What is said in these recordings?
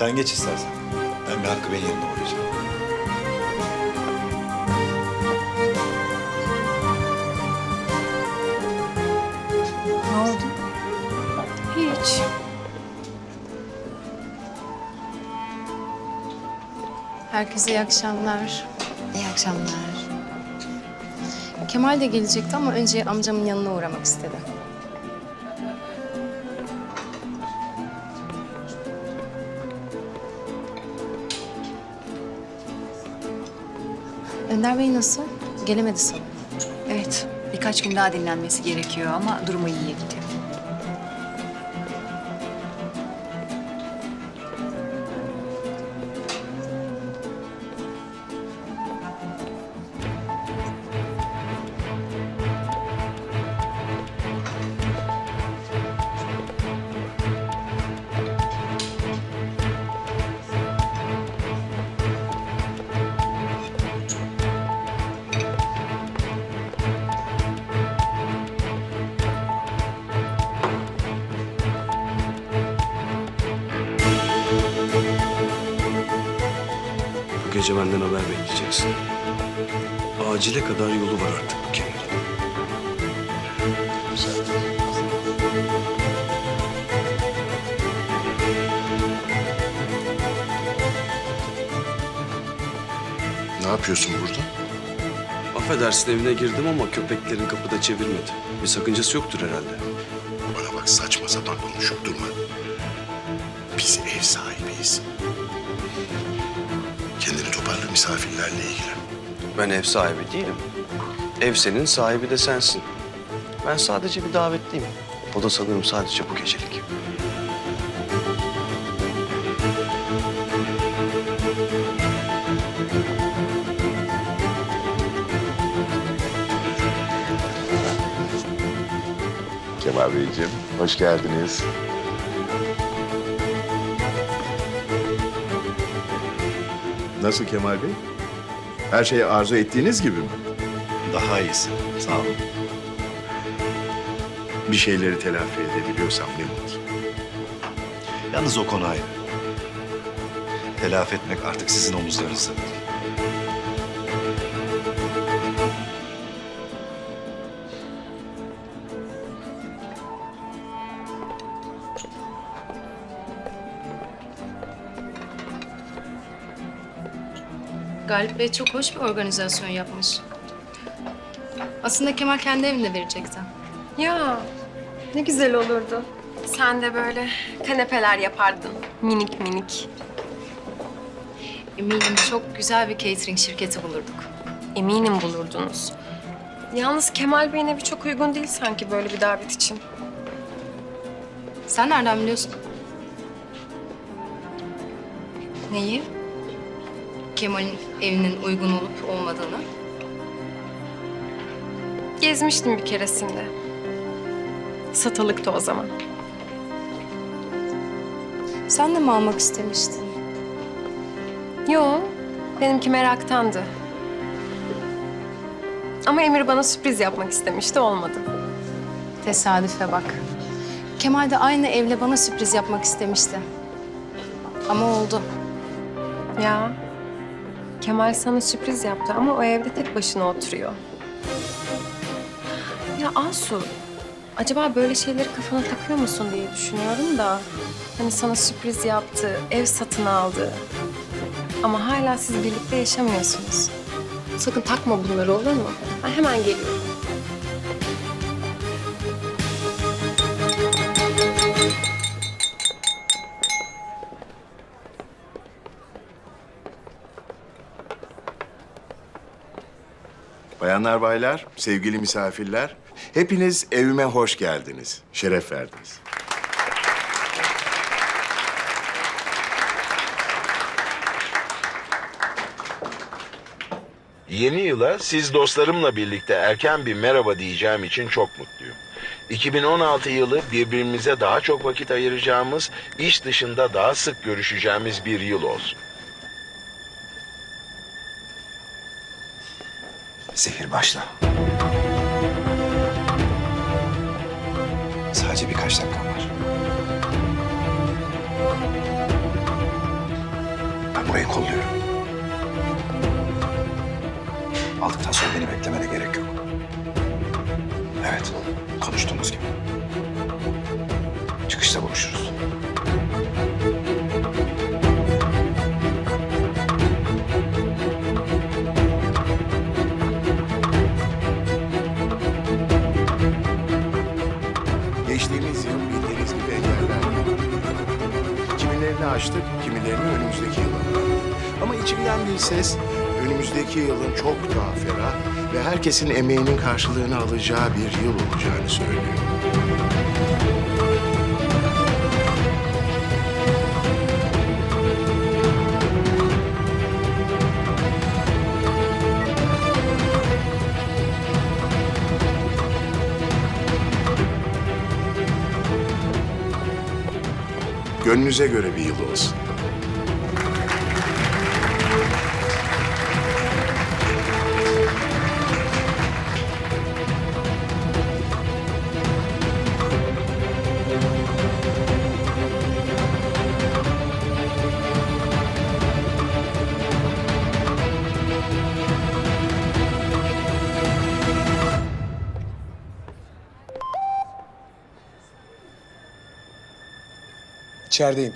Sen geç istersen. Ben bir Hakkı Bey'in yanına uğrayacağım. Ne oldu? Hiç. Herkese iyi akşamlar. İyi akşamlar. Kemal de gelecekti ama önce amcamın yanına uğramak istedi. Önder Bey nasıl? Gelemedi sanırım. Evet, birkaç gün daha dinlenmesi gerekiyor ama durumu iyiye gidiyor. Girdim ama köpeklerin kapıda çevirmedi. Bir sakıncası yoktur herhalde. Bana bak saçma sapan konuşup durma. Biz ev sahibiyiz. Kendini toparla misafirlerle ilgilen. Ben ev sahibi değilim. Ev senin, sahibi de sensin. Ben sadece bir davetliyim. O da sanırım sadece bu gecelik. Kemal Beyciğim, hoş geldiniz. Nasıl Kemal Bey? Her şey arzu ettiğiniz gibi mi? Daha iyisi. Sağ olun. Bir şeyleri telafi edebiliyorsam ne mutlu. Yalnız o konu ayrı. Telafi etmek artık sizin omuzlarınızda. Galip Bey çok hoş bir organizasyon yapmış. Aslında Kemal kendi evinde verecekti. Ya ne güzel olurdu. Sen de böyle kanepeler yapardın. Minik minik. Eminim çok güzel bir catering şirketi bulurduk. Eminim bulurdunuz. Yalnız Kemal Bey'in evi çok uygun değil sanki böyle bir davet için. Sen nereden biliyorsun? Neyi? Kemal'in evinin uygun olup olmadığını. Gezmiştim bir keresinde. Satılıktı o zaman. Sen de mi almak istemiştin? Yo, benimki meraktandı. Ama Emir bana sürpriz yapmak istemişti, olmadı. Tesadüfe bak. Kemal de aynı evle bana sürpriz yapmak istemişti. Ama oldu. Ya, Kemal sana sürpriz yaptı ama o evde tek başına oturuyor. Ya Asu, acaba böyle şeyleri kafana takıyor musun diye düşünüyorum da... Hani sana sürpriz yaptı, ev satın aldı. Ama hala siz birlikte yaşamıyorsunuz. Sakın takma bunları olur mu? Ben hemen geliyorum. Bayanlar, baylar, sevgili misafirler, hepiniz evime hoş geldiniz, şeref verdiniz. Yeni yıla siz dostlarımla birlikte erken bir merhaba diyeceğim için çok mutluyum. 2016 yılı birbirimize daha çok vakit ayıracağımız, iş dışında daha sık görüşeceğimiz bir yıl olsun. Zehir başla. Sadece birkaç dakikam var. burayı kolluyorum. Aldıktan sonra beni beklemene gerek yok. Evet, konuştuğumuz gibi. Çıkışta buluşuruz. Aştık, kimilerini önümüzdeki yıla. Ama içimden bir ses önümüzdeki yılın çok daha ferah ve herkesin emeğinin karşılığını alacağı bir yıl olacağını söylüyor. Gönlünüze göre bir yıl olsun. کردیم.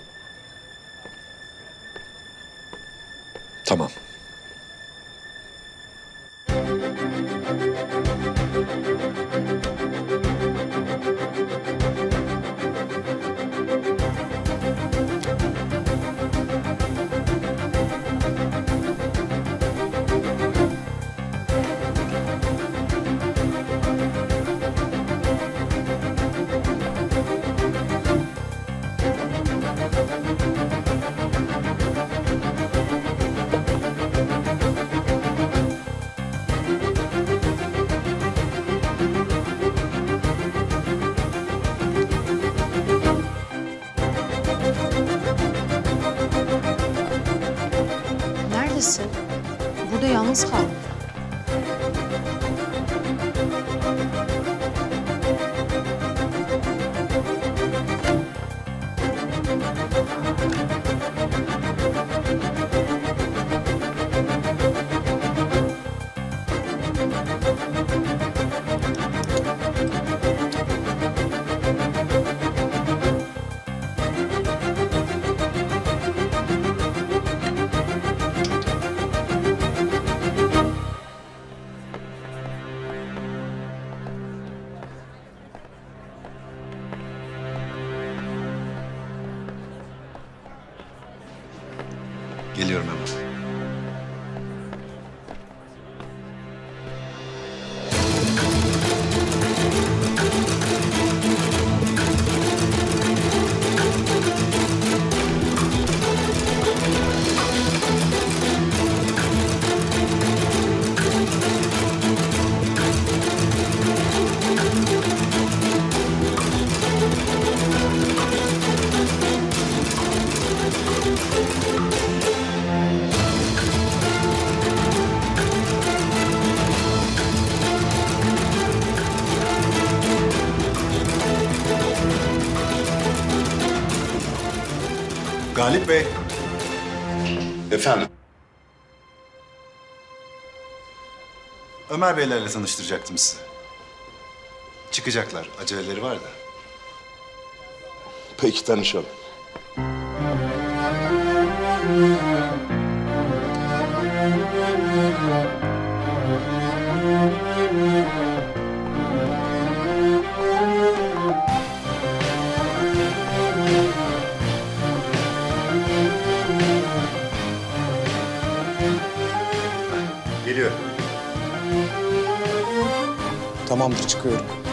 Ömer Beylerle tanıştıracaktım sizi. Çıkacaklar. Aceleleri var da. Peki tanışalım. Tamamdır çıkıyorum.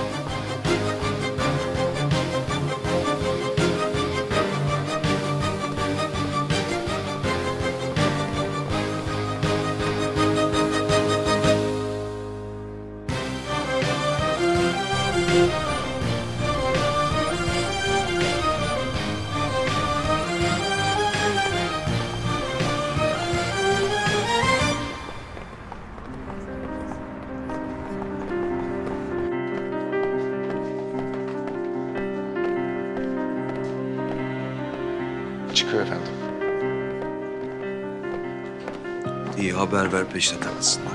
Haber ver peşine takılsınlar.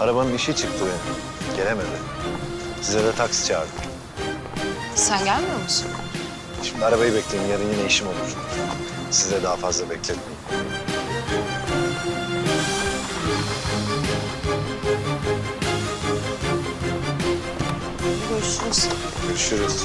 Arabanın işi çıktı benim. Gelemedi. Size de taksi çağırdım. Sen gelmiyor musun? Şimdi arabayı bekleyin. Yarın yine işim olur. Size daha fazla bekletmeyeyim. Görüşürüz. Görüşürüz.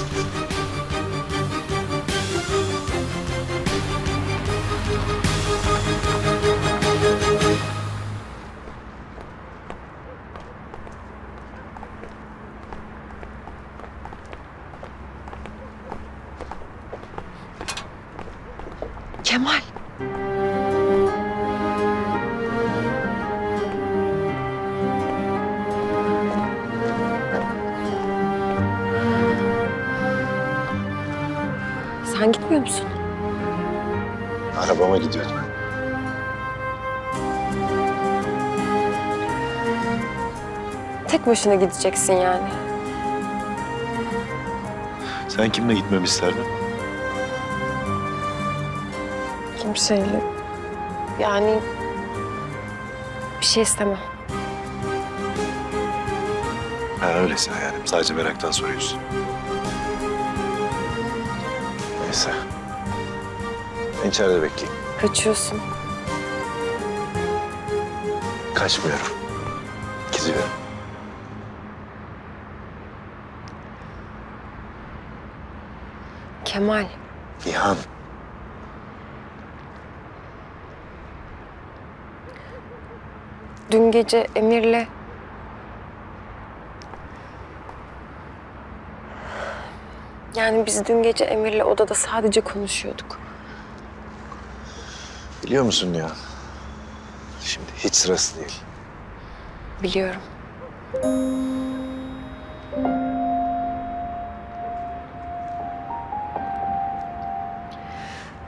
Başına gideceksin yani. Sen kimle gitmemi isterdin? Kimseyle. Yani bir şey istemem. Ha öyleyse yani. Sadece meraktan soruyorsun. Neyse. Ben içeride bekleyeyim. Kaçıyorsun. Kaçmıyorum. Gidiyorum. Kemal. Nihan. Dün gece Emir'le... Yani biz dün gece Emir'le odada sadece konuşuyorduk. Biliyor musun Nihan? Şimdi hiç sırası değil. Biliyorum.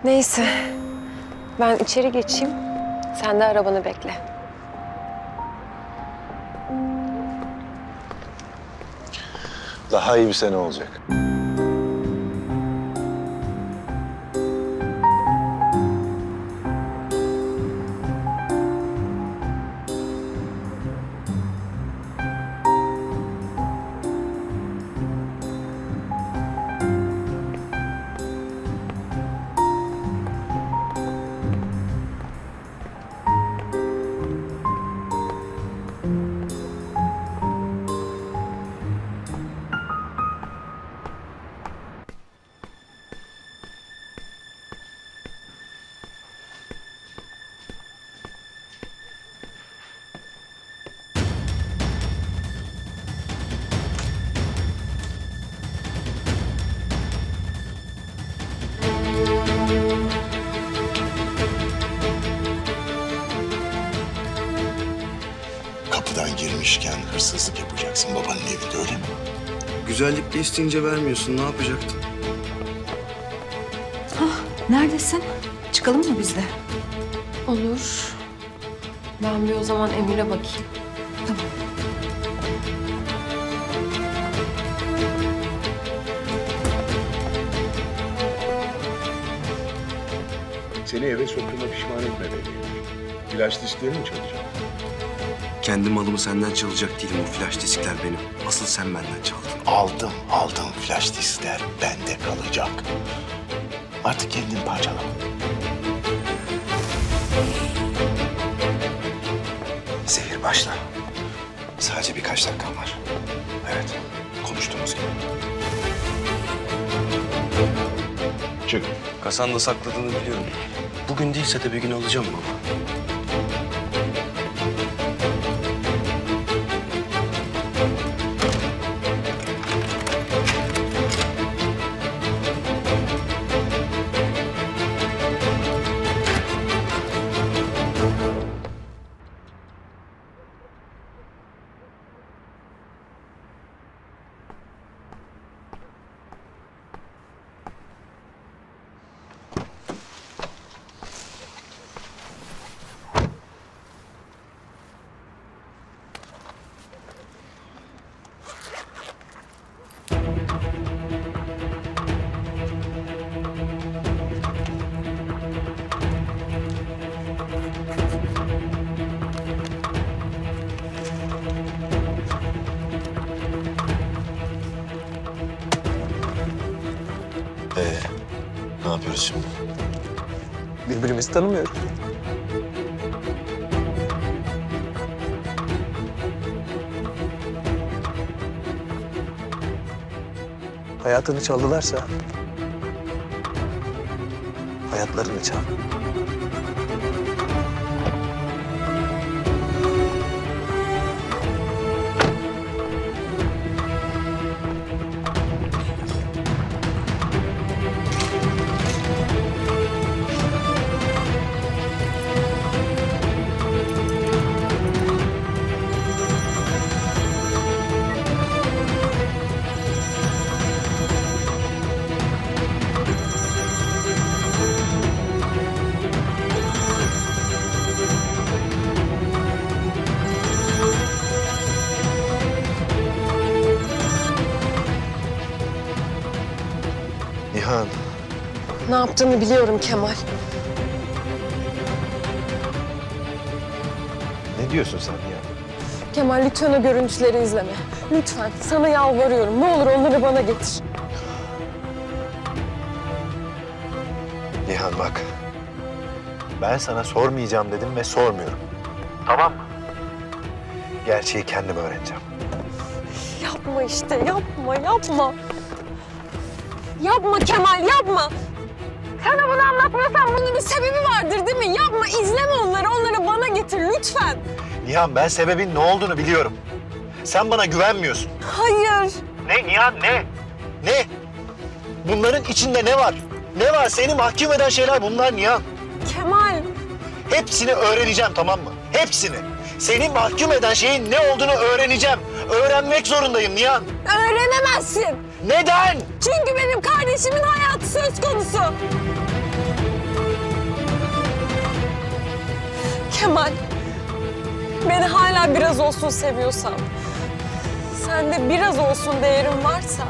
Neyse. Ben içeri geçeyim. Sen de arabanı bekle. Daha iyi bir sene olacak. Girmişken hırsızlık yapacaksın babanın evinde öyle mi? Güzellikle isteyince vermiyorsun. Ne yapacaktın? Neredesin? Çıkalım mı biz de? Olur. Ben bir o zaman Emir'e bakayım. Seni eve soktuğuma pişman etme beni. Flash disklerini mi çalacak? Kendi malımı senden çalacak değilim. O flash diskler benim. Asıl sen benden çaldın. Aldım, aldım flash diskler bende kalacak. Artık kendin parçalama. Zehir başla. Sadece birkaç dakikan var. Evet, konuştuğumuz gibi. Çık. Kasanda sakladığını biliyorum. Bugün değilse de bir gün alacağım baba. Tanımıyoruz. Hayatını çaldılarsa hayatlarını çal. Yaptığını biliyorum Kemal. ne diyorsun sen Nihan? Kemal lütfen o görüntüleri izleme. Lütfen sana yalvarıyorum. Ne olur onları bana getir. Nihan bak. Ben sana sormayacağım dedim ve sormuyorum. Tamam mı? Gerçeği kendim öğreneceğim. Yapma işte yapma yapma. Yapma Kemal yapma. Anlatmıyorsam bunun bir sebebi vardır değil mi? Yapma izleme onları onları bana getir lütfen. Nihan ben sebebin ne olduğunu biliyorum. Sen bana güvenmiyorsun. Hayır. Ne Nihan ne? Ne? Bunların içinde ne var? Ne var? Seni mahkum eden şeyler bunlar Nihan. Kemal. Hepsini öğreneceğim tamam mı? Hepsini. Seni mahkum eden şeyin ne olduğunu öğreneceğim. Öğrenmek zorundayım Nihan. Öğrenemezsin. Neden? Çünkü benim kardeşimin hayatı söz konusu. Kemal, beni hala biraz olsun seviyorsan, sende biraz olsun değerim varsa...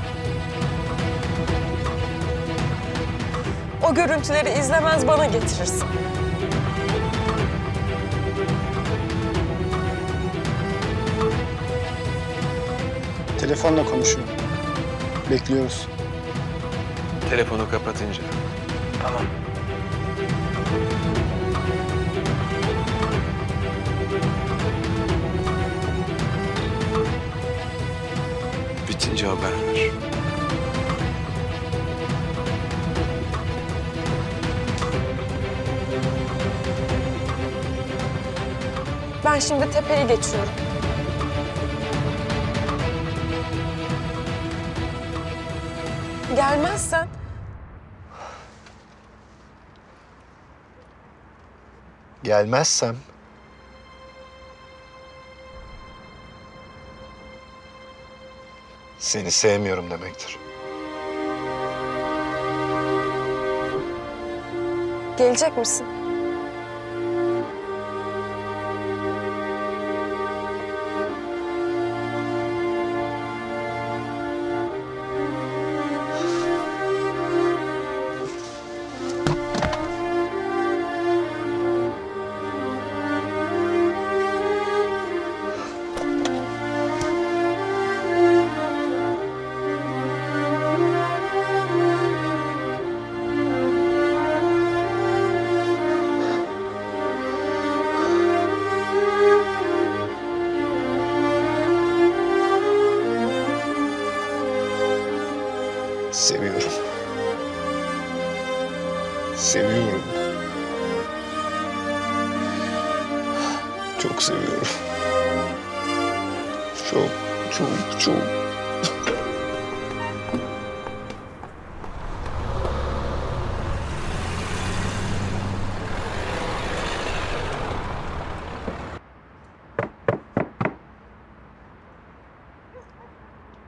...o görüntüleri izlemez bana getirirsin. Telefonla konuşuyorum. Bekliyoruz. Telefonu kapatınca. Tamam. Bitince haber ver. Ben şimdi tepeyi geçiyorum. Gelmezsen Gelmezsem seni sevmiyorum demektir. gelecek misin?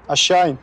a Shine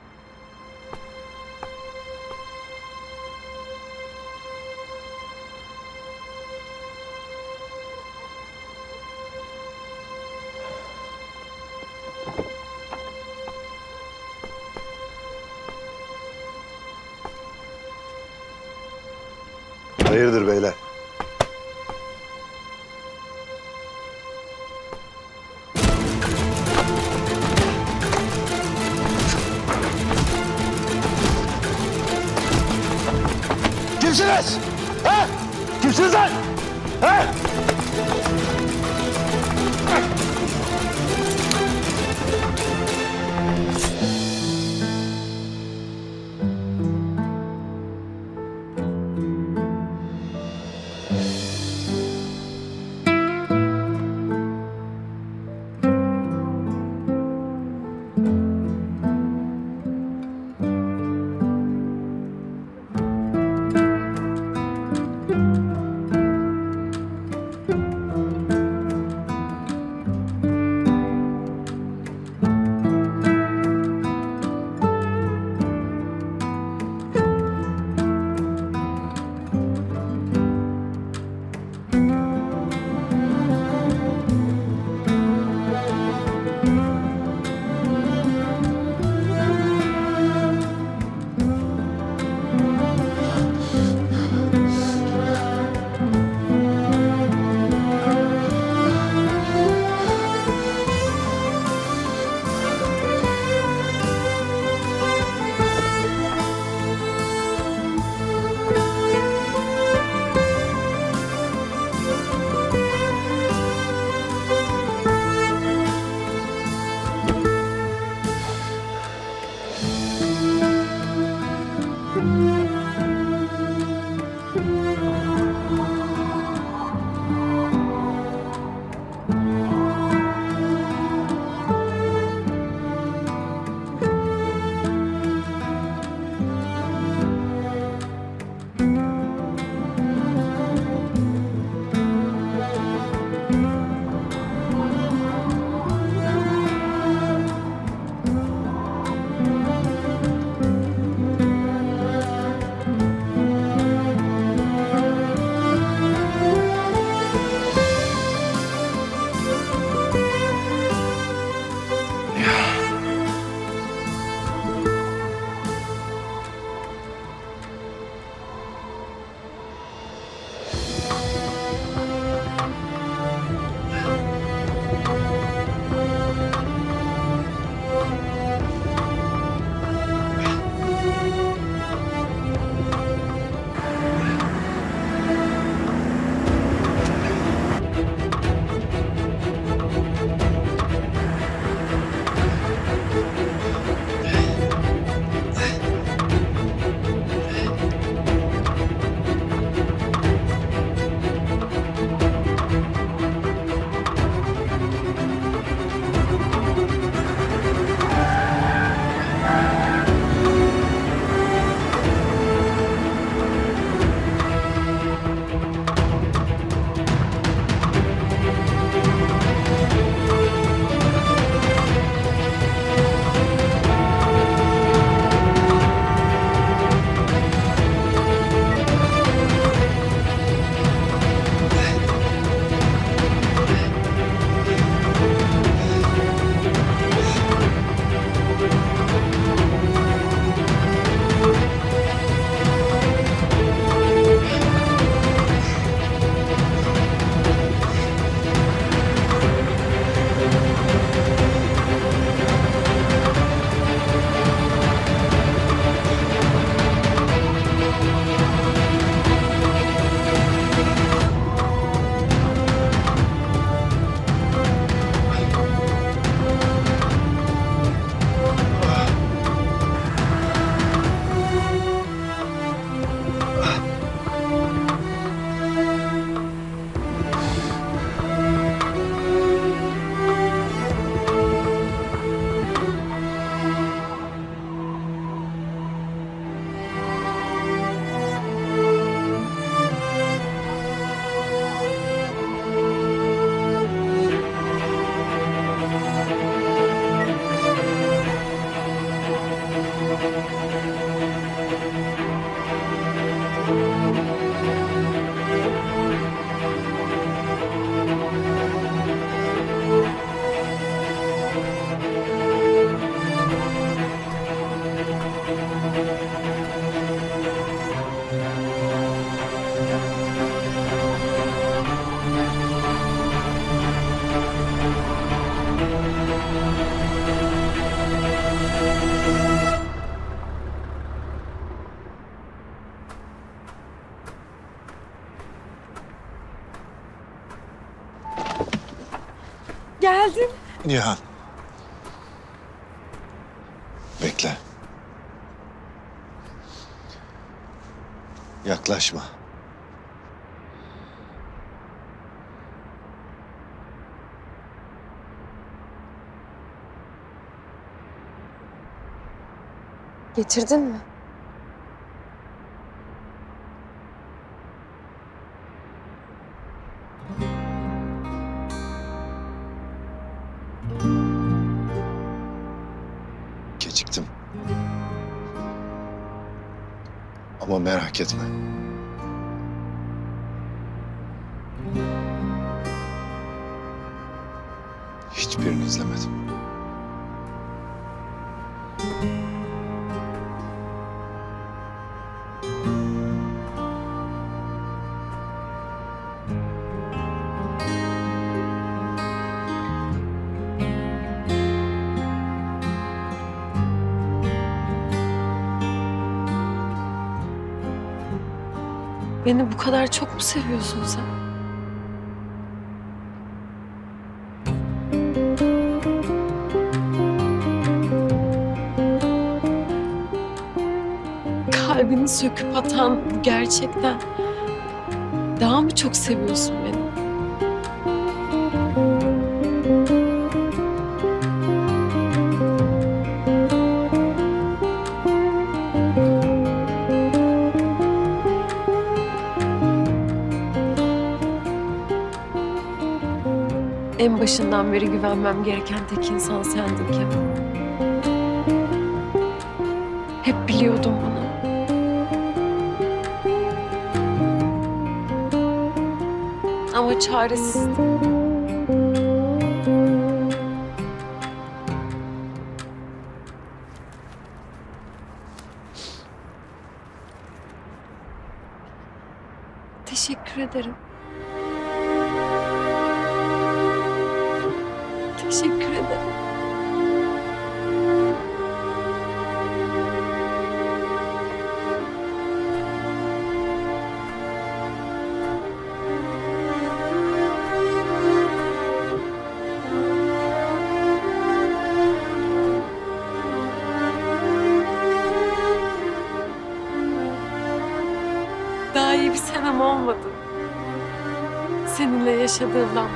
Nihan. Bekle. Yaklaşma. Getirdin mi? Merak etme. Hiçbirini izlemedim. Beni bu kadar çok mu seviyorsun sen? Kalbini söküp atan gerçekten daha mı çok seviyorsun beni? Başından beri güvenmem gereken tek insan sendin Kemal. Hep biliyordum bunu. Ama çaresizdim. Teşekkür ederim. Seninle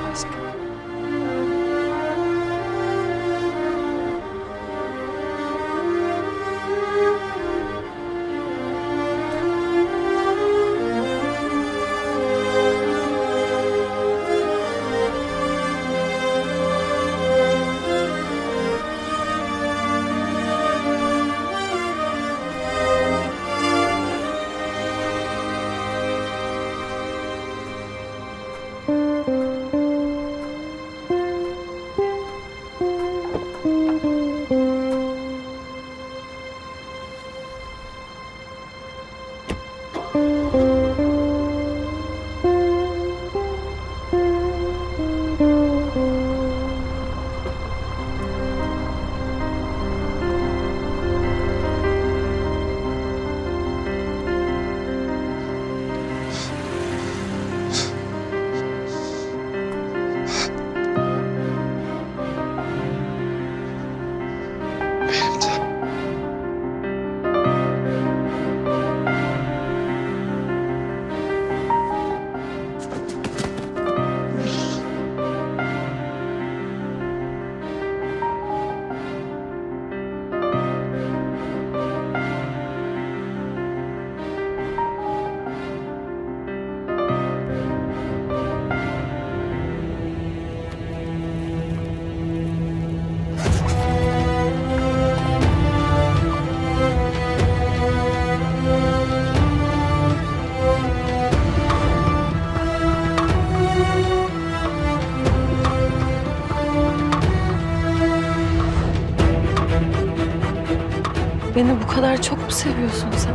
Beni bu kadar çok mu seviyorsun sen?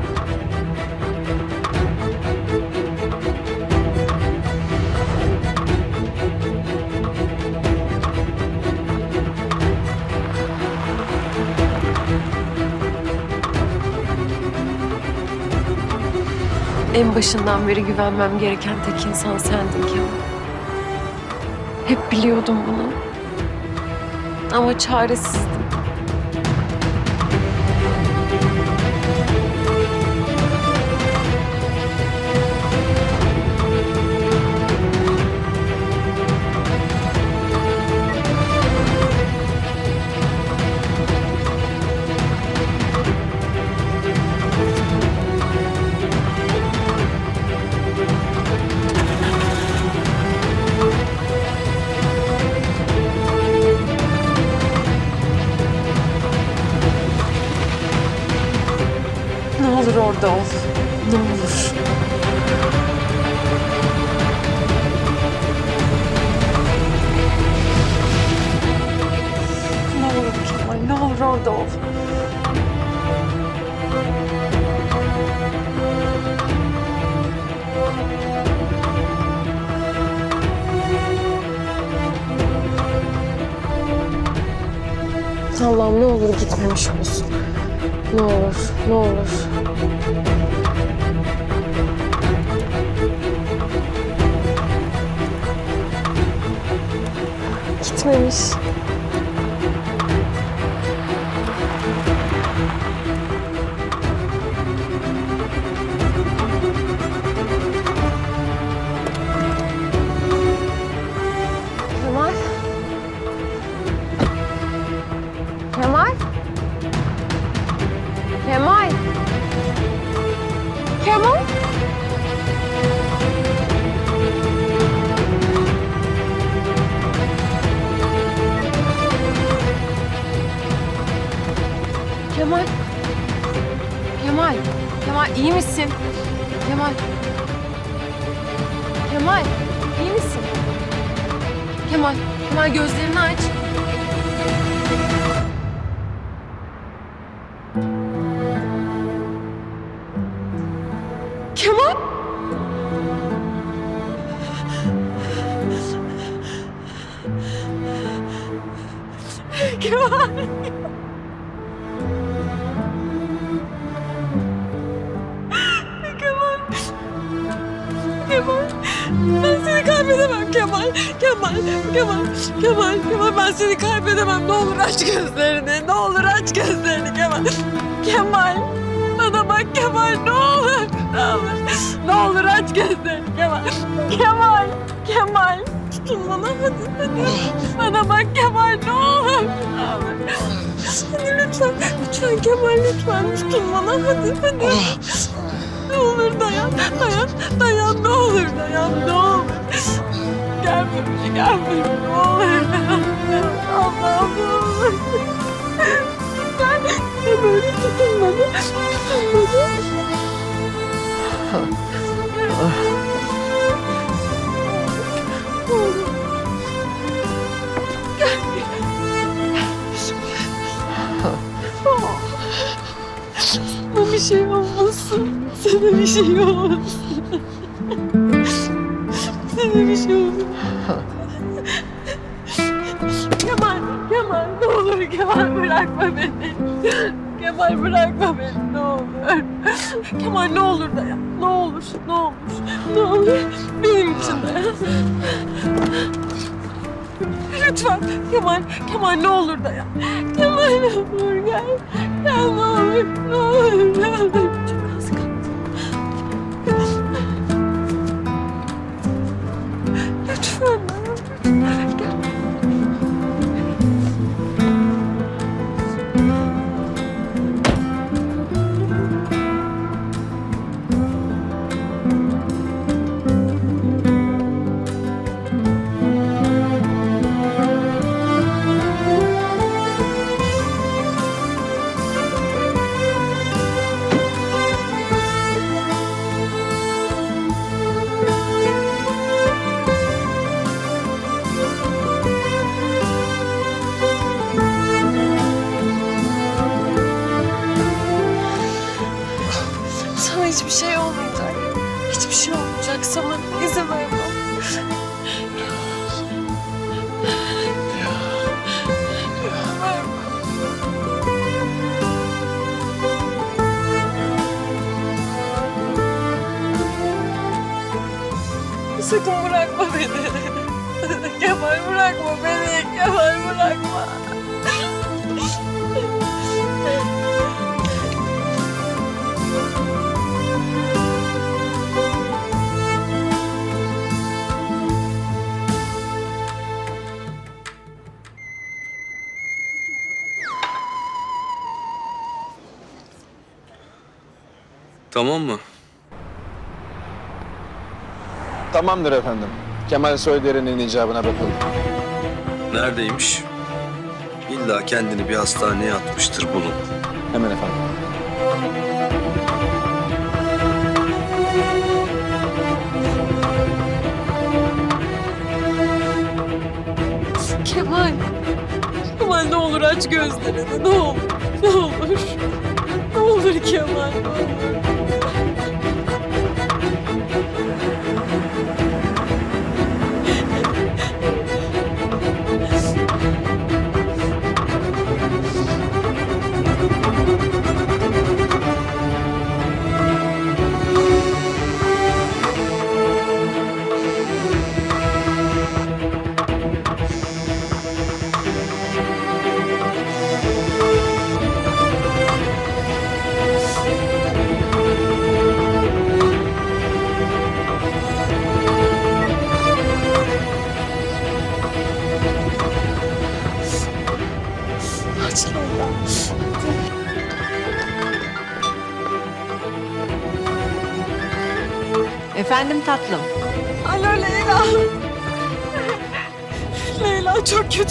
En başından beri güvenmem gereken tek insan sendin Kemal. Hep biliyordum bunu. Ama çaresizdim. Allah'ım ne olur gitmemiş olsun. Ne olur, ne olur. Gitmemiş. Kemal. Kemal. Kemal. Kemal. Ben seni kaybedemem Kemal. Kemal. Kemal. Kemal. Kemal ben seni kaybedemem. Ne olur aç gözlerini. Ne olur aç gözlerini Kemal. Kemal. Bana bak Kemal ne olur. Ne olur. Ne olur aç gözlerini Kemal. Kemal. Kemal. Tutun bana hadi hadi. Bana bak Kemal ne olur. Ne olur. Hadi lütfen. Lütfen Kemal lütfen. Tutun bana hadi hadi. Ne olur dayan, dayan, dayan ne olur dayan ne olur. Gel böyle, gel böyle ne olur. Allah'ım ne olur. Lütfen böyle tutun bana, tutun bana. Bir şey olmasın. Sana bir şey olmasın. Sana bir şey olmasın. Kemal, Kemal ne olur Kemal bırakma beni. Kemal bırakma beni ne olur. Kemal ne olur dayan. Ne olur, ne olur, ne olur. Benim için dayan. Lütfen Kemal, Kemal ne olur dayan. Kemal ne olur gel. Gel ne olur, ne Hayatım bırakma beni. Kemal bırakma beni. Kemal bırakma. Tamam mı? Tamamdır efendim. Kemal Soyder'in icabına bakalım. Neredeymiş? İlla kendini bir hastaneye atmıştır bulun. Hemen efendim. Kemal. Kemal ne olur aç gözlerini ne olur. Ne olur. Ne olur Kemal. Aç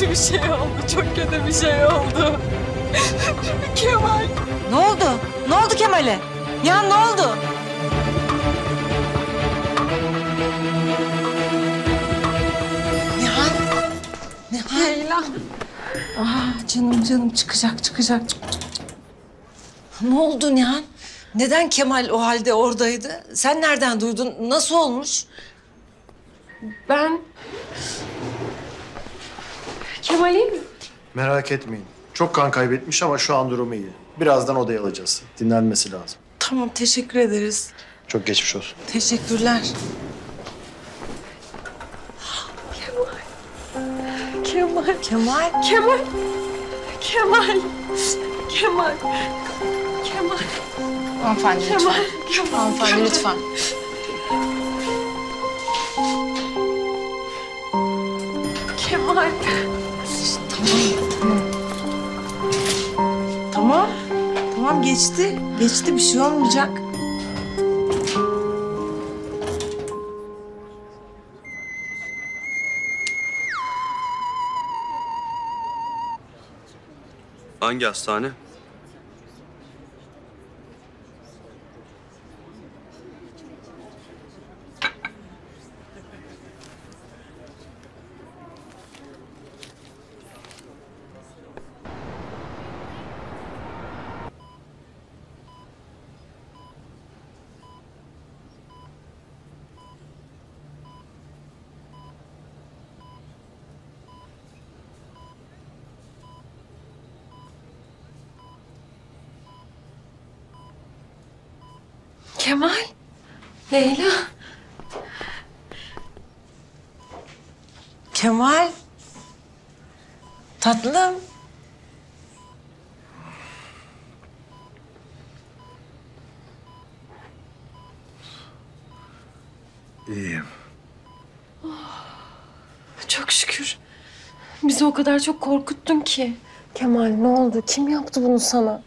kötü bir şey oldu. Çok kötü bir şey oldu. Kemal. Ne oldu? Ne oldu Kemal'e? Ya ne oldu? Nihan. Nihan. Leyla. Ah canım canım çıkacak çıkacak. Ne oldu Nihan? Neden Kemal o halde oradaydı? Sen nereden duydun? Nasıl olmuş? Ben... Kemal iyi mi? Merak etmeyin. Çok kan kaybetmiş ama şu an durumu iyi. Birazdan odaya alacağız. Dinlenmesi lazım. Tamam teşekkür ederiz. Çok geçmiş olsun. Teşekkürler. Kemal. Kemal. Kemal. Kemal. Kemal. Kemal. Hanımefendi lütfen. Kemal. Kemal. Hanımefendi lütfen. Kemal. Geçti. Geçti bir şey olmayacak. Hangi hastane? Kemal. Leyla. Kemal. Tatlım. İyiyim. Çok şükür. Bizi o kadar çok korkuttun ki. Kemal ne oldu? Kim yaptı bunu sana?